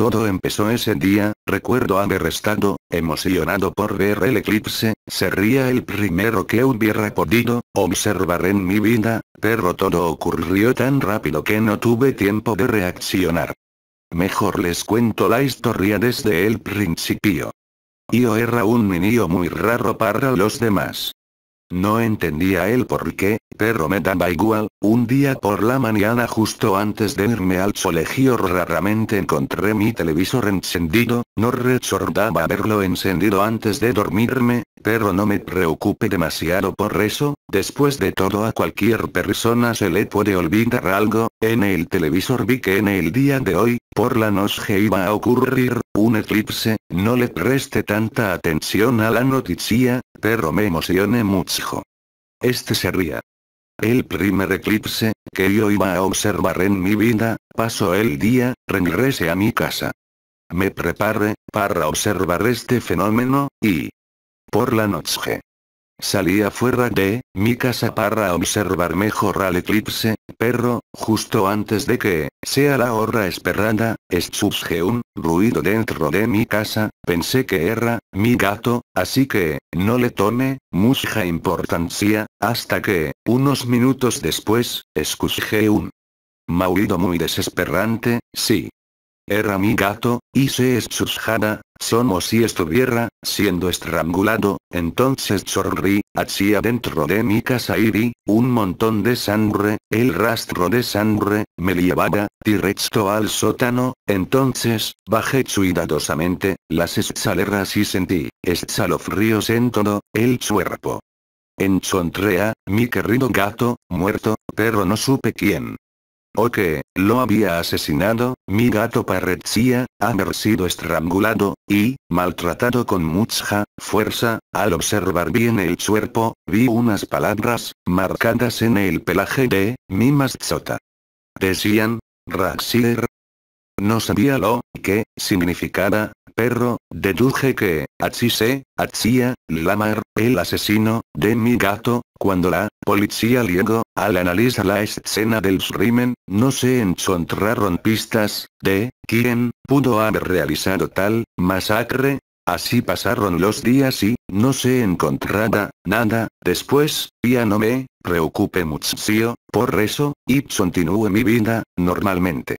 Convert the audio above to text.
Todo empezó ese día, recuerdo haber estado, emocionado por ver el eclipse, sería el primero que hubiera podido, observar en mi vida, pero todo ocurrió tan rápido que no tuve tiempo de reaccionar. Mejor les cuento la historia desde el principio. Yo era un niño muy raro para los demás. No entendía el por qué, pero me daba igual, un día por la mañana justo antes de irme al colegio raramente encontré mi televisor encendido, no recordaba haberlo encendido antes de dormirme, pero no me preocupe demasiado por eso, después de todo a cualquier persona se le puede olvidar algo, en el televisor vi que en el día de hoy, por la noche iba a ocurrir, un eclipse, no le preste tanta atención a la noticia, pero me emocioné mucho. Este sería el primer eclipse, que yo iba a observar en mi vida, pasó el día, regresé a mi casa. Me preparé, para observar este fenómeno, y... Por la noche. Salí afuera de mi casa para observar mejor al eclipse, pero, justo antes de que sea la hora esperada, escuché un ruido dentro de mi casa, pensé que era mi gato, así que no le tomé mucha importancia, hasta que, unos minutos después, escuché un maullido muy desesperante, sí, era mi gato, y se escuchara, somos si estuviera, siendo estrangulado, entonces chorri, hacía dentro de mi casa y vi, un montón de sangre, el rastro de sangre, me llevaba, directo al sótano, entonces, bajé cuidadosamente, las escaleras y sentí, escalofríos en todo, el cuerpo. Encontré a, mi querido gato, muerto, pero no supe quién. O lo había asesinado, mi gato parecía, haber sido estrangulado, y, maltratado con mucha fuerza, al observar bien el cuerpo, vi unas palabras, marcadas en el pelaje de, mi mascota. Decían, Raxier. No sabía lo que significaba, perro, deduje que, se, hacía, Lamar, el asesino, de mi gato, cuando la policía llegó, al analizar la escena del crimen, no se encontraron pistas, de, quién, pudo haber realizado tal, masacre, Así pasaron los días y, no se encontraba, nada, después, ya no me, preocupé mucho por eso, y continué mi vida, normalmente.